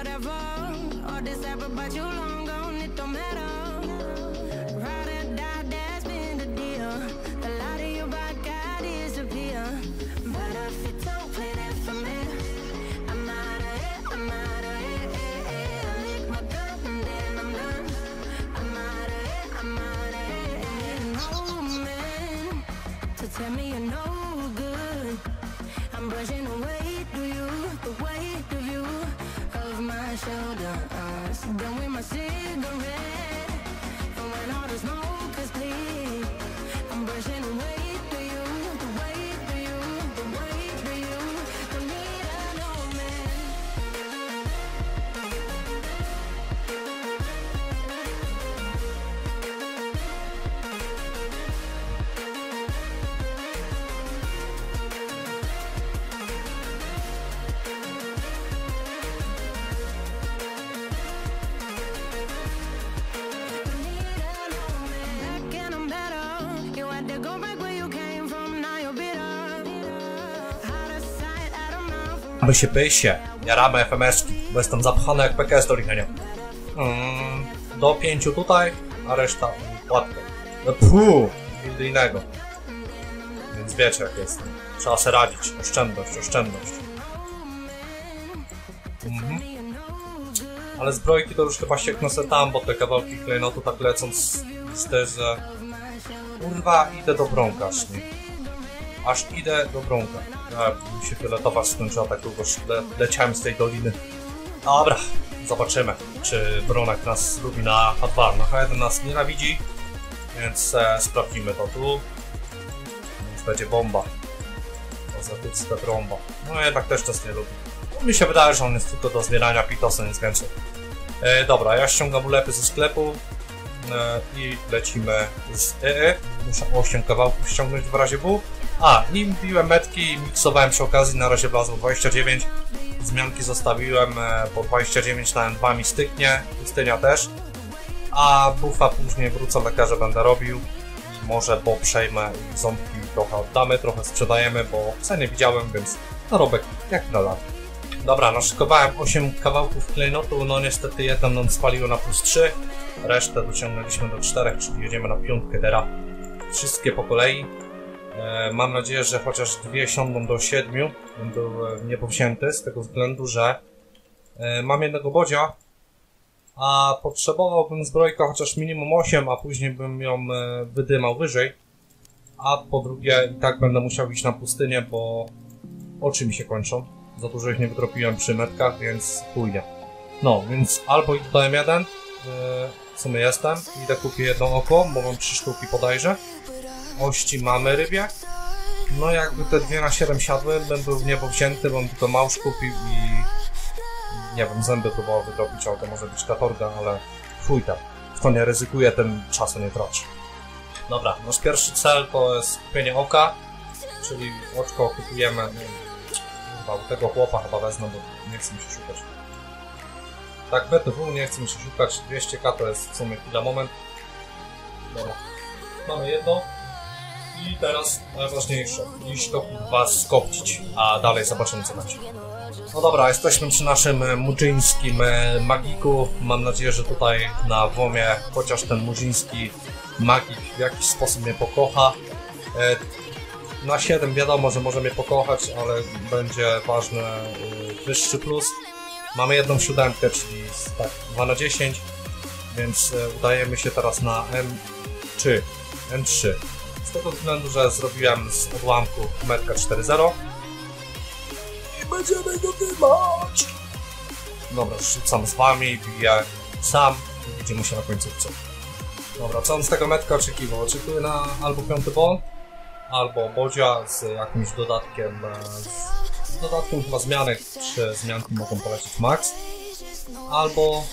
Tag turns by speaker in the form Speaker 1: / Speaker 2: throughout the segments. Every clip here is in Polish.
Speaker 1: whatever. All this ever, but you long gone, it don't matter. Ride or die, that's been the deal. A lot of you by God disappear. But if you don't play that for me, I'm out of it, I'm out of it. I lick my gun and then I'm done. I'm out of it, I'm out of it. No man to tell me you're no good. I'm brushing away to you, the weight of you, my shoulders. Done with my cigarette, and when all the smoke is clear, I'm brushing away
Speaker 2: Aby się pysie, jaramy FMS-ki, bo jestem zapchany jak PKS do lichania. Mm, do pięciu tutaj, a reszta łatwo. No puu, nigdy innego. Więc wiecie jak jest. Trzeba se radzić. Oszczędność, oszczędność. Mhm. Ale zbrojki to już chyba sieknę tam, bo te kawałki klejnotu tak lecą z, z że... Kurwa, idę do brąka. Aż idę do brąka. Ja, mi się fioletowa skończyła tak długo, le, leciałem z tej doliny. Dobra, zobaczymy, czy Bronek nas lubi na H2. Na H1 nas nienawidzi, więc e, sprawdzimy to tu. Więc będzie bomba. Azjatycka trąba. No jednak też nas nie lubi. No, mi się wydaje, że on jest tylko do zbierania pitosa, nic więcej. E, dobra, ja ściągam ulepy ze sklepu e, i lecimy z EE. Muszę 8 kawałków ściągnąć w razie W. A, i biłem metki i miksowałem przy okazji, na razie wlazło 29. Zmianki zostawiłem, e, bo 29 na N2 mi styknie, pustynia też. A buffa później wrócę lekarze będę robił. I może bo przejmę i ząbki trochę oddamy, trochę sprzedajemy, bo ceny widziałem, więc narobek jak na lat. Dobra, naszykowałem 8 kawałków klejnotu, no niestety jeden nam spaliło na plus 3, resztę dociągnęliśmy do 4, czyli jedziemy na piątkę teraz. Wszystkie po kolei. E, Mam nadzieję, że chociaż dwie siądą do siedmiu. Będą e, niepowzięte z tego względu, że e, mam jednego bodzia, a potrzebowałbym zbrojka chociaż minimum 8, a później bym ją wydymał wyżej. A po drugie i tak będę musiał iść na pustynię, bo oczy mi się kończą. Za dużo ich nie wytropiłem przy metkach, więc pójdę. No, więc albo idę do M1, e, w sumie jestem, idę kupię jedno oko, bo mam 3 sztuki podajże ości mamy rybie. No jakby te dwie na 7 siadły, bym był w niebo wzięty, bym tylko małż kupił i nie wiem, zęby próbował wyrobić, ale to może być katorga, ale chuj tam. Kto nie ryzykuje, ten czasu nie traci. Dobra, nasz pierwszy cel to jest kupienie oka, czyli oczko kupujemy, chyba u tego chłopa chyba wezmę, bo nie chcę mi się szukać. Tak, BTW nie chcę mi się szukać, 200k to jest w sumie chwila moment. Dobra, mamy jedno. I teraz najważniejsze, iść to kurwa skopcić, a dalej zobaczymy co będzie. No dobra, jesteśmy przy naszym e, murzyńskim e, magiku. Mam nadzieję, że tutaj na WOMie chociaż ten murzyński magik w jakiś sposób mnie pokocha. E, Na 7 wiadomo, że może mnie pokochać, ale będzie ważny e, wyższy plus. Mamy jedną siódemkę, czyli tak 2 na 10, więc e, udajemy się teraz na M3. M3. Z tego względu, że zrobiłem z odłamku Metka 4.0 i będziemy go dymać. Dobra, rzucam z wami, biję sam i widzimy się na końcówce. Dobra, co on z tego metka oczekiwał? Oczekuję na albo piąty bond, albo bodzia z jakimś dodatkiem, e, z dodatkiem chyba zmianek, trzy zmianki mogą polecieć max, albo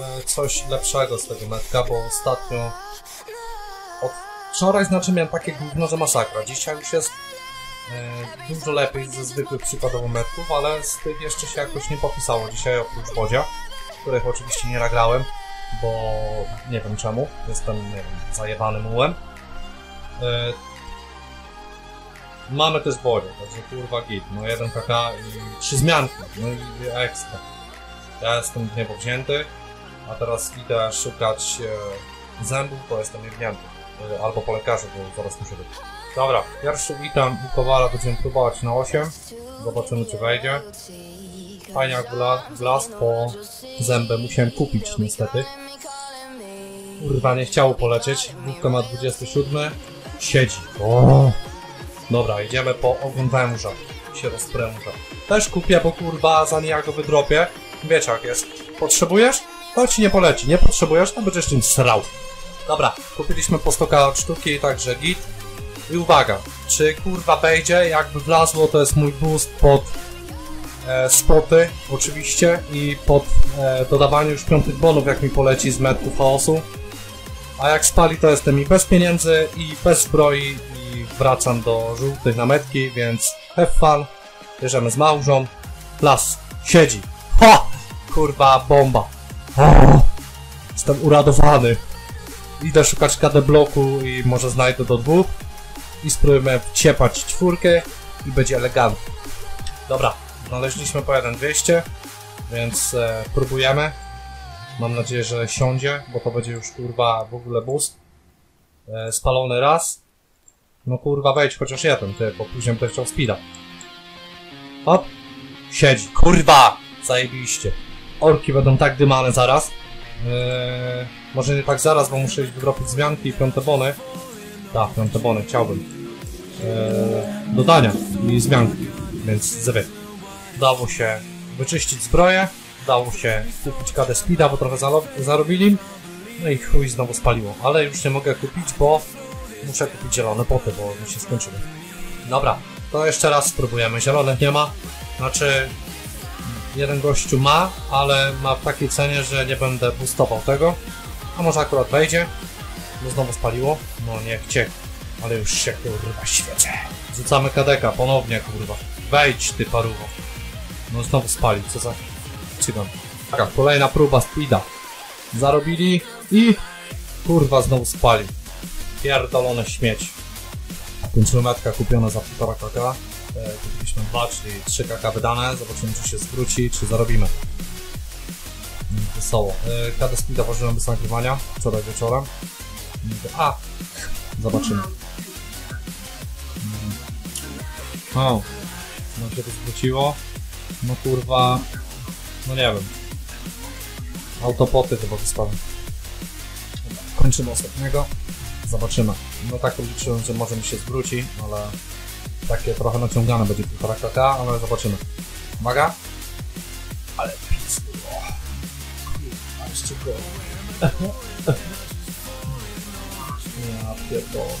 Speaker 2: e, coś lepszego z tego metka, bo ostatnio wczoraj znaczy miałem takie gówno, że masakra. Dzisiaj już jest e, dużo lepiej ze zwykłych przykładowo metków, ale z tych jeszcze się jakoś nie popisało. Dzisiaj oprócz Bodzia, których oczywiście nie nagrałem, bo nie wiem czemu, jestem nie wiem, zajebany mułem. E, mamy też Bodzie, także kurwa git, no jeden KK i trzy zmianki, no i ekstra. Ja jestem w niebo wzięty, a teraz idę szukać e, zębów, bo jestem jebnięty. E, albo po lekarzu, bo zaraz muszę być. Dobra, pierwszy item u Kowala będziemy próbować na 8. Zobaczymy czy wejdzie. Fajnie jak wlazł po zębę, musiałem kupić niestety. Kurwa, nie chciało polecieć. Główka ma 27. Siedzi. O. Dobra, idziemy po ogon węża. Się rozpręża. Też kupię, bo kurwa, za niejako wydropię. Wiecie jak jest. Potrzebujesz? To ci nie poleci. Nie potrzebujesz? To będziesz czymś srał. Dobra, kupiliśmy po 100 od sztuki, także git. I uwaga, czy kurwa wejdzie? Jakby wlazło, to jest mój boost pod e, spoty, oczywiście, i pod e, dodawanie już piątych bonów, jak mi poleci z metku chaosu. A jak spali, to jestem i bez pieniędzy, i bez zbroi, i wracam do żółtych na metki, więc have fun. Bierzemy z małżą. Las siedzi. Ha! Kurwa, bomba. Jestem uradowany. Idę szukać KD bloku i może znajdę do dwóch. I spróbujemy wciepać czwórkę i będzie elegancko. Dobra, znaleźliśmy po 1200, więc e, próbujemy. Mam nadzieję, że siądzie, bo to będzie już kurwa w ogóle boost. E, spalony raz. No kurwa wejdź chociaż jeden, ty, bo później będę chciał speeda. Hop. Siedzi. Kurwa! Zajebiście. Orki będą tak dymane zaraz. Eee, może nie tak zaraz, bo muszę iść wydropić zmianki i piąte bony. Tak, piąte bony, chciałbym. Eee, dodania i zmianki, więc zwy. Udało się wyczyścić zbroję, udało się kupić KD Speeda, bo trochę zarobili. No i chuj znowu spaliło, ale już nie mogę kupić, bo muszę kupić zielone poty, bo mi się skończyły. Dobra, to jeszcze raz spróbujemy. Zielonych nie ma, znaczy jeden gościu ma, ale ma w takiej cenie, że nie będę boostował tego. A może akurat wejdzie, bo znowu spaliło. No niech cię, ale już się kurwa świecie. Rzucamy kadeka ponownie kurwa. Wejdź ty paruwo. No znowu spali, co za cygan. Taka, kolejna próba speeda. Zarobili i kurwa znowu spali. Pierdolone śmieć. Metka kupiona za 1,5 kk. E, Kupiliśmy dwa, czyli 3 kk wydane. Zobaczymy, czy się zwróci, czy zarobimy. Mm, Wesoło. E, KD Speeda ważyłem bez nagrywania wczoraj wieczorem. Mówię, A! Zobaczymy. Mm. O! No się to zwróciło. No kurwa... No nie wiem. Autopoty chyba wystawię. Kończymy ostatniego. Zobaczymy. No tak liczyłem, że może mi się zwróci, ale takie trochę naciągane będzie półtora kk, ale zobaczymy. Uwaga. Ale pizdu. A jeszcze go. Ja pierdolę.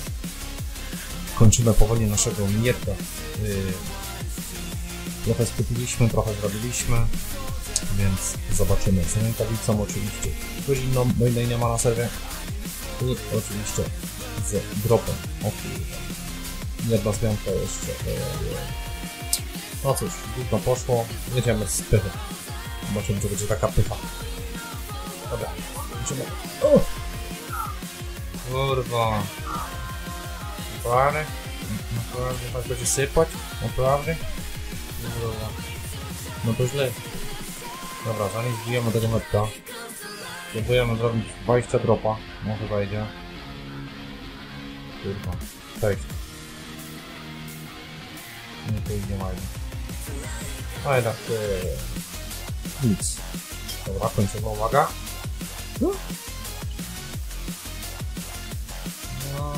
Speaker 2: Kończymy powoli naszego mietka. Yy, trochę skupiliśmy, trochę zrobiliśmy, więc zobaczymy. Z rękawicą oczywiście. Inną, bo innej nie ma na serwie. I oczywiście z dropem. O. Jedna zmianka jeszcze. No cóż, gówno poszło. Jedziemy z pychy. Zobaczymy, czy będzie taka pycha. Dobra, idziemy. Kurwa. Naprawdę? Naprawdę tak będzie sypać? Naprawdę? Kurwa. No to źle. Dobra, zanim zbijemy tego metka, próbujemy zrobić 20 dropa. Może wejdzie. Kurwa. Cześć. Nie, to ich nie ma jednak. A jednak e, nic. Dobra, końcowa uwaga. No. No.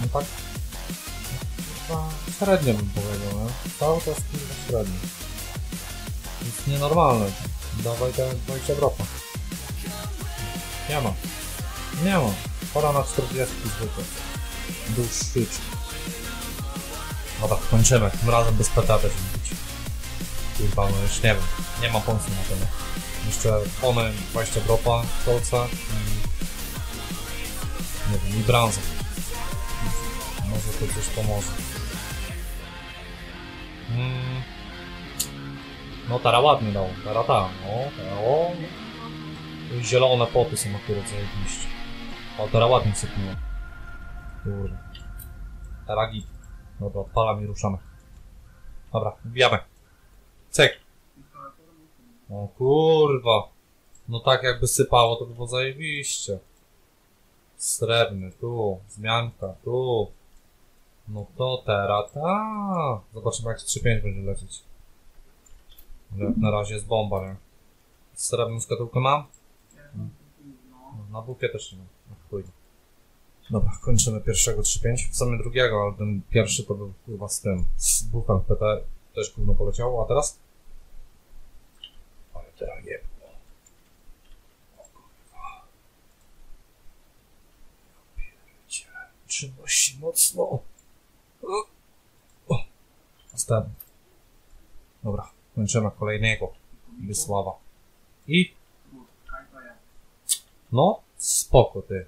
Speaker 2: No tak. Chyba średnio bym powiedział, nie? Cały czas kurwa średnio. Jest nienormalne. Dawaj te 20 dropa. Nie ma. Nie ma. Pora na 40 zwykle. Dłuższy. Dobra, kończymy. Tym razem bez też być. Kurwa, no już nie wiem. Nie mam pomysłu na ten. Jeszcze one 20 dropa, kolca i... Nie wiem, i brąza. Może to coś pomoże. Mm. No teraz ładnie dał. Teraz tam. O, teraz o. Zielone poty są akurat zajebiście. O, teraz ładnie sypnęło. Kurde. Teraz git. Dobra, odpalam i ruszamy. Dobra, wbijamy. Cek. O kurwa. No tak jakby sypało, to by było zajebiście. Srebrny, tu. Zmianka, tu. No to teraz, ta. Zobaczymy jak 3-5 będzie lecieć. Ale jak na razie jest bomba, nie? Srebrną szkatułkę mam? No, Na bukie też nie mam. Dobra, kończymy pierwszego 3-5. W sumie drugiego, ale ten pierwszy to był kurwa z tym. Z PT też gówno poleciało, a teraz? Ale teraz nie. Trzymaj się mocno. Ostatni. Dobra, kończymy kolejnego. Wysława. I? No, spoko ty.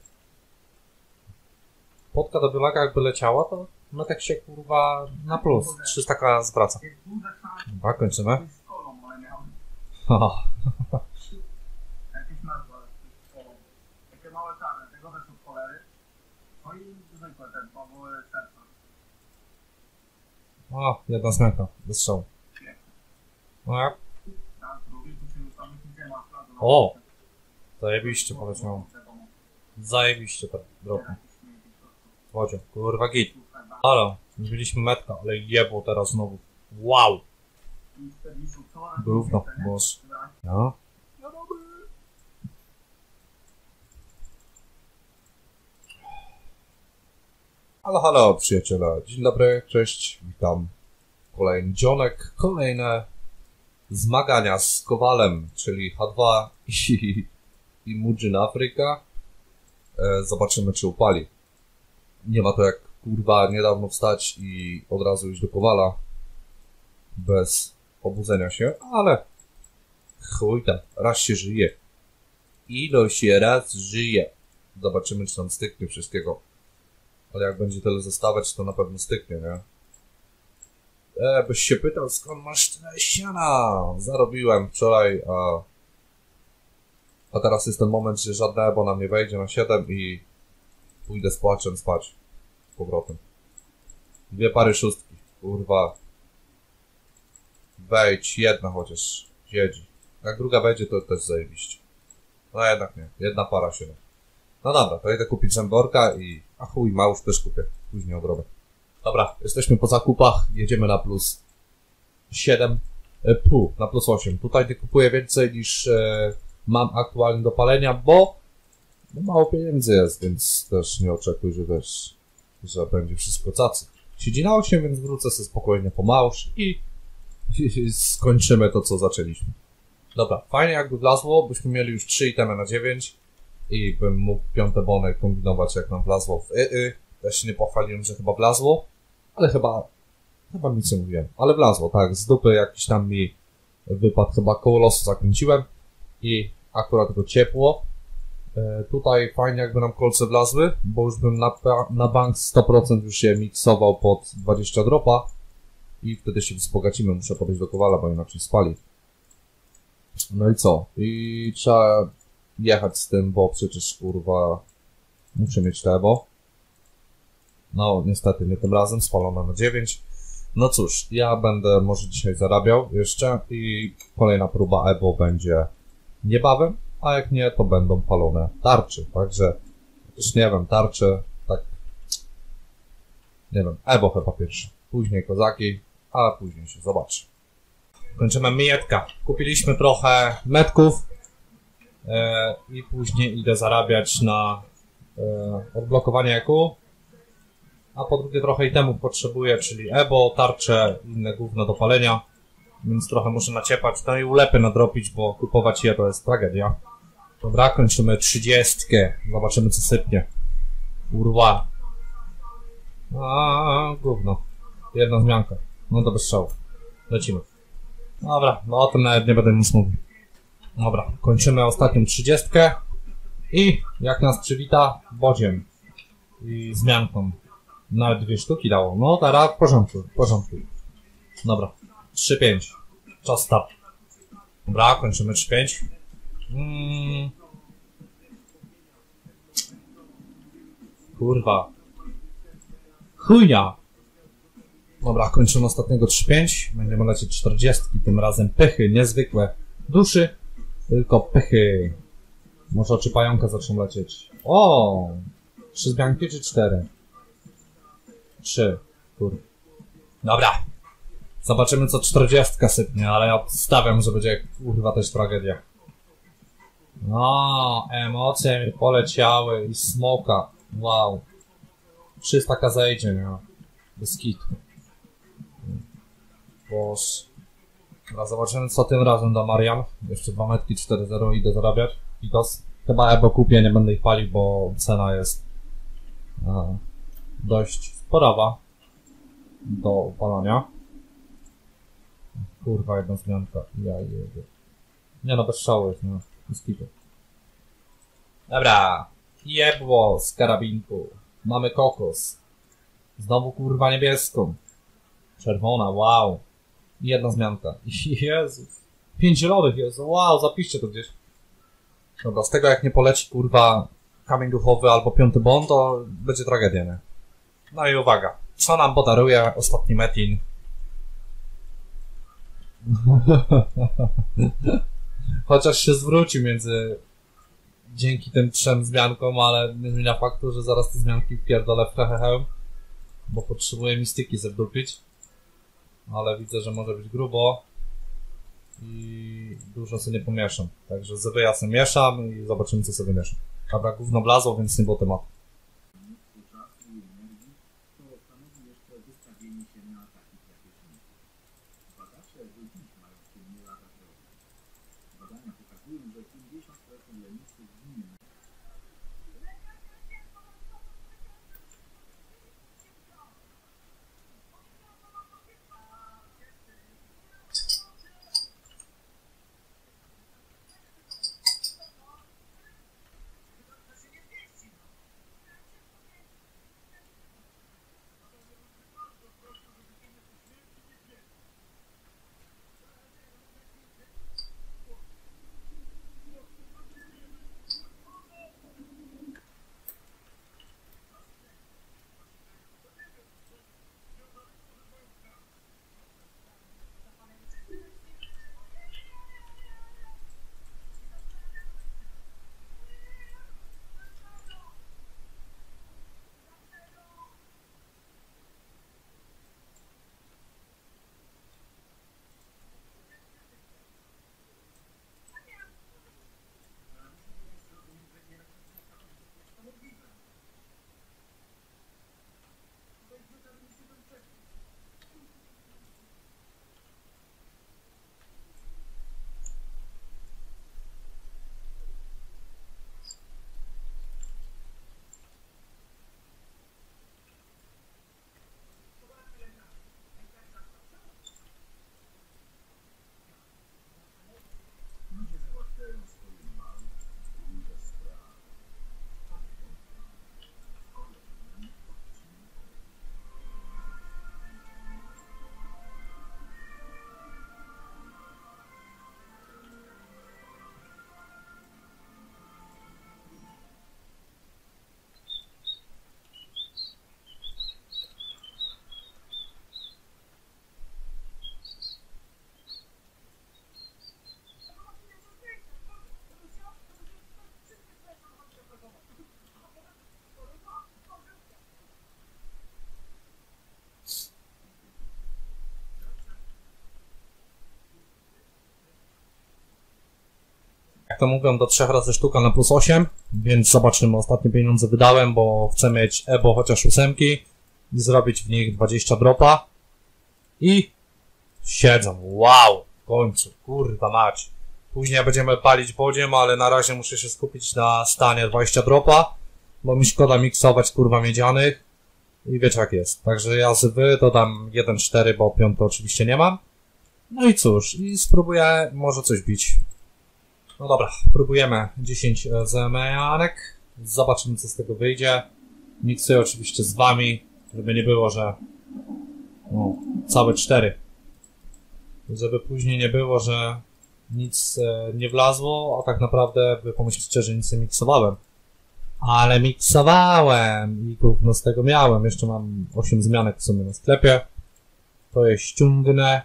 Speaker 2: Podka do bylaka jakby leciała, to no tak się kurwa na plus. 300 k zwraca. Dobra, kończymy.
Speaker 3: O, takie małe czarne, tego też od cholery. No i zwykłe ten, powóły serca.
Speaker 2: O, jedna zmianka, bez strzału. No
Speaker 3: no.
Speaker 2: O! Zajebiście poleciało. Zajebiście tak drobno. Wodzie, kurwa git. Halo, zbiliśmy metka, ale jebło teraz znowu. Wow! Gówno, boss. No. Halo, halo, przyjaciele. Dzień dobry, cześć, witam. Kolejny dzionek, kolejne zmagania z Kowalem, czyli H2 i, i Mujin Afryka. E, zobaczymy, czy upali. Nie ma to jak kurwa niedawno wstać i od razu iść do Kowala bez obudzenia się, ale chuj tam, raz się żyje. Ilo się raz żyje. Zobaczymy, czy tam styknie wszystkiego. Ale jak będzie tyle zostawać, to na pewno styknie, nie? E, byś się pytał, skąd masz tyle siana? Zarobiłem wczoraj, a... A teraz jest ten moment, że żadne ebo na mnie wejdzie na 7 i pójdę z płaczem spać. Z powrotem. Dwie pary szóstki. Kurwa. Wejdź, jedna chociaż siedzi. Jak druga wejdzie, to też zajebiście. No jednak nie. Jedna para się. No dobra, to idę kupić zęborka i... A chuj, małż też kupię. Później odrobię. Dobra, jesteśmy po zakupach. Jedziemy na plus 7. E, pół, na plus 8. Tutaj nie kupuję więcej niż e, mam aktualnie do palenia, bo mało pieniędzy jest, więc też nie oczekuj, że wiesz, że będzie wszystko cacy. Siedzi na 8, więc wrócę sobie spokojnie po małż i, i skończymy to, co zaczęliśmy. Dobra, fajnie jakby wlazło, byśmy mieli już 3 itemy na 9 i bym mógł piąte bony kombinować, jak nam wlazło w y-y. Ja się nie pochwaliłem, że chyba wlazło, ale chyba, chyba nic nie mówiłem. Ale wlazło, tak, z dupy jakiś tam mi wypadł, chyba koło losu zakręciłem i akurat go ciepło. E, tutaj fajnie jakby nam kolce wlazły, bo już bym na, na bank 100% już się miksował pod 20 dropa i wtedy się wzbogacimy. Muszę podejść do kowala, bo inaczej spali. No i co? I trzeba jechać z tym, bo przecież kurwa muszę mieć Evo. No niestety nie tym razem, spalone na 9. No cóż, ja będę może dzisiaj zarabiał jeszcze i kolejna próba Evo będzie niebawem, a jak nie, to będą palone tarczy. Także już nie wiem, tarcze, tak. Nie wiem, Evo chyba pierwszy. Później kozaki, a później się zobaczy. Kończymy mijetka. Kupiliśmy trochę metków e, i później idę zarabiać na e, odblokowanie EQ. A po drugie trochę itemów potrzebuję, czyli EBO, tarcze, inne gówno do palenia. Więc trochę muszę naciepać, no i ulepy nadrobić, bo kupować je to jest tragedia. Dobra, kończymy trzydziestkę. Zobaczymy co sypnie. Urwa. A gówno. Jedna zmianka. No to bez strzału. Lecimy. Dobra, no o tym nawet nie będę nic mówił. Dobra, kończymy ostatnią trzydziestkę. I jak nas przywita, bodziem. I zmianką. Nawet dwie sztuki dało. No teraz w porządku, w porządku. Dobra. 3-5. Czas start. Dobra, kończymy 3-5. Mm. Kurwa. Chujnia. Dobra, kończymy ostatniego 3-5. Będziemy lecieć 40, tym razem pychy, niezwykłe. Duszy, tylko pychy. Może oczy pająka zaczną lecieć. O! Trzy zmianki czy cztery? Trzy. Kur. Dobra. Zobaczymy co 40 sypnie, ale ja stawiam, że będzie kurwa też tragedia. No, emocje mi poleciały i smoka. Wow. 300 zejdzie, nie? Bez kitu. Boż. Dobra, zobaczymy co tym razem da Mariam. Jeszcze dwa metki 4-0 idę zarabiać. Pitos. Chyba ja go kupię, nie będę ich palił, bo cena jest e, dość sporowa do upalania. Kurwa, jedna zmianka. Ja jedę. Nie no, bez szału jest, no. Kitu. Dobra. Jebło z karabinku. Mamy kokos. Znowu kurwa niebieską. Czerwona, wow. Jedna zmianka. Jezus. Pięć zielonych jest, wow, zapiszcie to gdzieś. Dobra, z tego jak nie poleci kurwa kamień duchowy albo piąty bon, to będzie tragedia, nie? No i uwaga. Co nam podaruje ostatni metin? Chociaż się zwróci między dzięki tym trzem zmiankom, ale nie zmienia faktu, że zaraz te zmianki pierdolę w hehehe, bo potrzebuję mistyki zewdupić. Ale widzę, że może być grubo i dużo sobie nie pomieszam. Także ja sobie mieszam i zobaczymy, co sobie mieszam. Dobra, gówno blazło, więc nie było tematu. Jak to mówią, do trzech razy sztuka na plus 8, więc zobaczymy. Ostatnie pieniądze wydałem, bo chcę mieć EBO chociaż ósemki i zrobić w nich 20 dropa. I siedzą. Wow! W końcu. Kurwa mać. Później będziemy palić bodziem, ale na razie muszę się skupić na stanie 20 dropa, bo mi szkoda miksować kurwa miedzianych. I wiecie jak jest. Także ja z wy dodam 1-4, bo piąty oczywiście nie mam. No i cóż, i spróbuję może coś bić. No dobra, próbujemy 10 zamianek. Zobaczymy, co z tego wyjdzie. Miksuję oczywiście z wami, żeby nie było, że no, całe 4. Żeby później nie było, że nic e, nie wlazło, a tak naprawdę wy pomyślicie, że nic nie miksowałem. Ale miksowałem i gówno z tego miałem. Jeszcze mam 8 zmianek w sumie na sklepie. To je ściągnę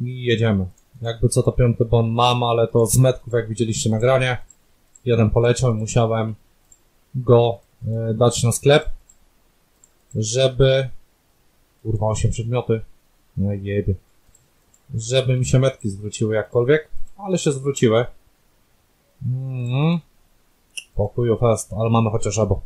Speaker 2: i jedziemy. Jakby co to piąty bon mam, ale to z metków, jak widzieliście nagranie. Jeden poleciał i musiałem go e, dać na sklep, żeby... Kurwa, 8 przedmioty. No jebie. Żeby mi się metki zwróciły jakkolwiek, ale się zwróciły. Mhm. Po chuju fest, ale mamy chociaż abo.